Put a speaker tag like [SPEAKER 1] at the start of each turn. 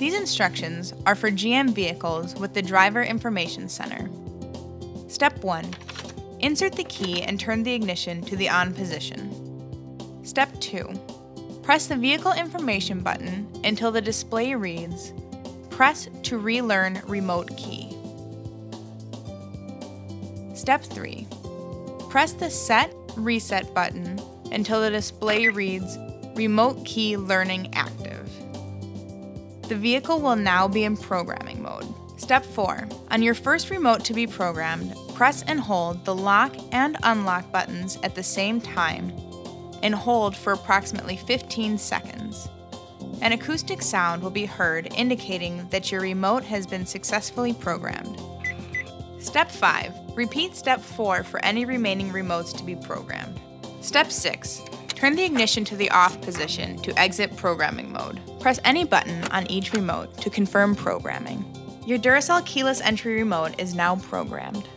[SPEAKER 1] These instructions are for GM vehicles with the Driver Information Center. Step 1. Insert the key and turn the ignition to the on position. Step 2. Press the Vehicle Information button until the display reads Press to relearn remote key. Step 3. Press the Set Reset button until the display reads Remote Key Learning Active. The vehicle will now be in programming mode. Step 4. On your first remote to be programmed, press and hold the lock and unlock buttons at the same time and hold for approximately 15 seconds. An acoustic sound will be heard indicating that your remote has been successfully programmed. Step 5. Repeat step 4 for any remaining remotes to be programmed. Step 6. Turn the ignition to the off position to exit programming mode. Press any button on each remote to confirm programming. Your Duracell keyless entry remote is now programmed.